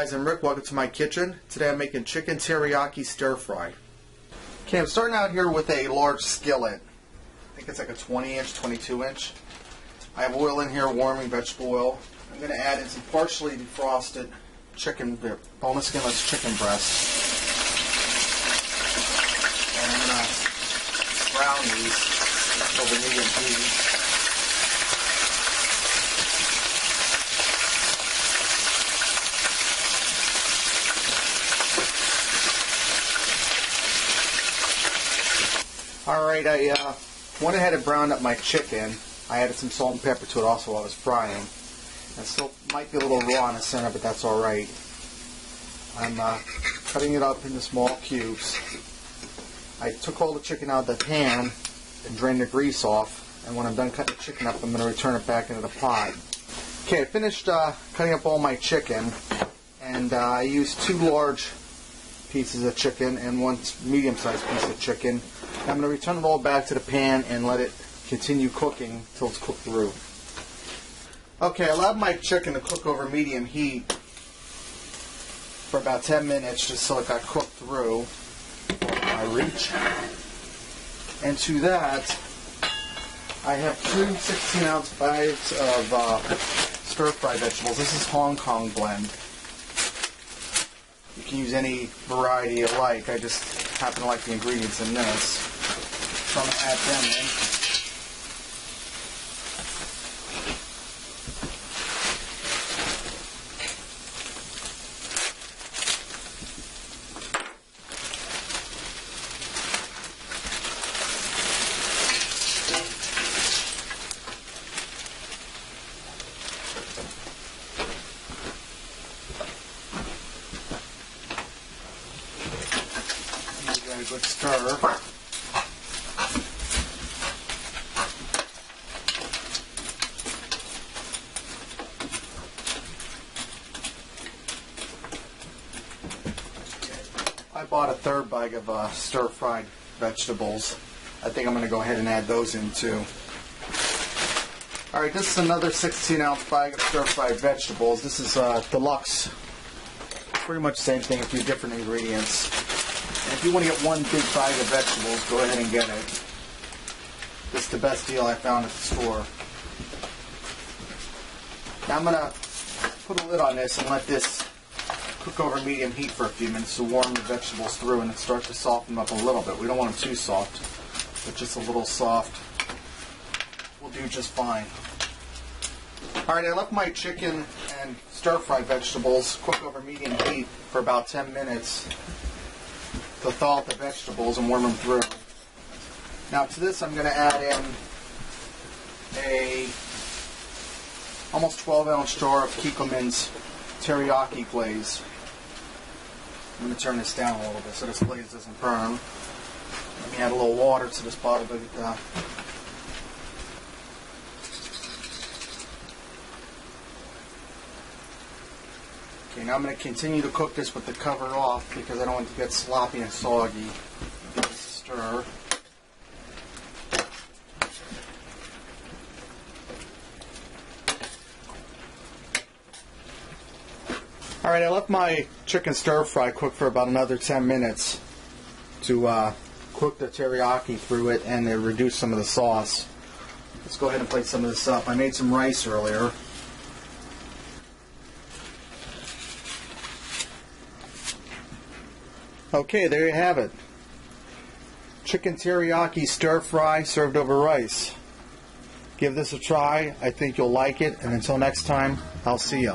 Guys, I'm Rick. Welcome to my kitchen. Today I'm making chicken teriyaki stir fry. Okay, I'm starting out here with a large skillet. I think it's like a 20 inch, 22 inch. I have oil in here, warming vegetable oil. I'm going to add in some partially defrosted chicken, uh, boneless skinless chicken breast. And I'm going to brown these over medium heat. Alright, I uh, went ahead and browned up my chicken. I added some salt and pepper to it also while I was frying. It still might be a little raw in the center, but that's alright. I'm uh, cutting it up into small cubes. I took all the chicken out of the pan and drained the grease off. And when I'm done cutting the chicken up, I'm going to return it back into the pot. Okay, I finished uh, cutting up all my chicken. And uh, I used two large pieces of chicken and one medium-sized piece of chicken. I'm going to return it all back to the pan and let it continue cooking until it's cooked through. Okay, I allowed my chicken to cook over medium heat for about 10 minutes just so it got cooked through my reach. And to that, I have two 16 ounce bags of uh, stir fry vegetables. This is Hong Kong blend. You can use any variety you like. I just happen to like the ingredients in this. Going to add them in. good stir. I bought a third bag of uh, stir-fried vegetables. I think I'm going to go ahead and add those in too. Alright, this is another 16 ounce bag of stir-fried vegetables. This is uh, deluxe. Pretty much the same thing, a few different ingredients. And if you want to get one big bag of vegetables, go ahead and get it. This is the best deal I found at the store. Now I'm going to put a lid on this and let this cook over medium heat for a few minutes to warm the vegetables through and start to soften them up a little bit. We don't want them too soft, but just a little soft will do just fine. Alright, I left my chicken and stir-fry vegetables cook over medium heat for about 10 minutes to thaw out the vegetables and warm them through. Now to this I'm going to add in a almost 12 ounce jar of Kikkoman's teriyaki glaze. I'm going to turn this down a little bit so this glaze doesn't burn. Let me add a little water to this bottle. Uh, okay, now I'm going to continue to cook this with the cover off because I don't want it to get sloppy and soggy. Stir. All right, I left my chicken stir fry cook for about another 10 minutes to uh, cook the teriyaki through it and to reduce some of the sauce. Let's go ahead and plate some of this up. I made some rice earlier. Okay, there you have it. Chicken teriyaki stir fry served over rice. Give this a try. I think you'll like it. And until next time, I'll see you.